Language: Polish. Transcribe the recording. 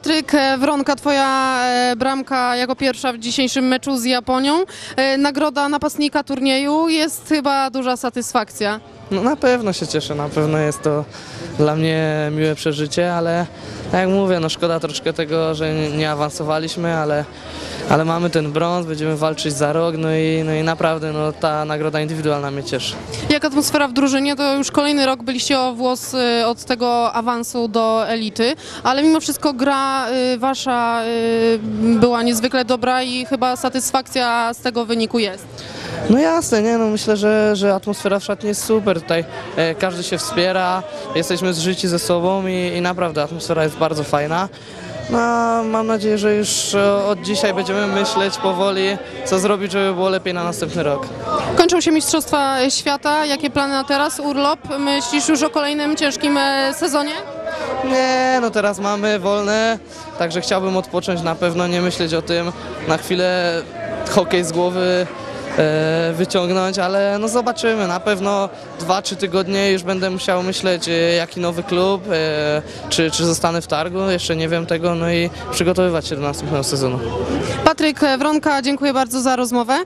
Patryk e, Wronka, twoja e, bramka jako pierwsza w dzisiejszym meczu z Japonią. E, Nagroda napastnika turnieju jest chyba duża satysfakcja. No na pewno się cieszę, na pewno jest to dla mnie miłe przeżycie, ale tak jak mówię, no szkoda troszkę tego, że nie, awansowaliśmy, ale, ale mamy ten brąz, będziemy walczyć za rok, no i, no i naprawdę no, ta nagroda indywidualna mnie cieszy. Jak atmosfera w drużynie, to już kolejny rok byliście o włos e, od tego awansu do elity, ale mimo wszystko gra e, wasza e, była niezwykle dobra i chyba satysfakcja z tego wyniku jest. No jasne, nie, no myślę, że, że atmosfera w szatni jest super, tutaj e, każdy się wspiera, jesteśmy zżyci ze sobą i, i naprawdę atmosfera jest bardzo fajna. No, mam nadzieję, że już e, od dzisiaj będziemy myśleć powoli, co zrobić, żeby było lepiej na następny rok. Kończą się Mistrzostwa Świata. Jakie plany na teraz? Urlop? Myślisz już o kolejnym ciężkim e, sezonie? Nie, no teraz mamy wolne, także chciałbym odpocząć na pewno, nie myśleć o tym, na chwilę hokej z głowy wyciągnąć, ale no zobaczymy, na pewno 2-3 tygodnie już będę musiał myśleć, e, jaki nowy klub, e, czy, czy zostanę w targu, jeszcze nie wiem tego, no i przygotowywać się do następnego sezonu. Patryk Wronka, dziękuję bardzo za rozmowę.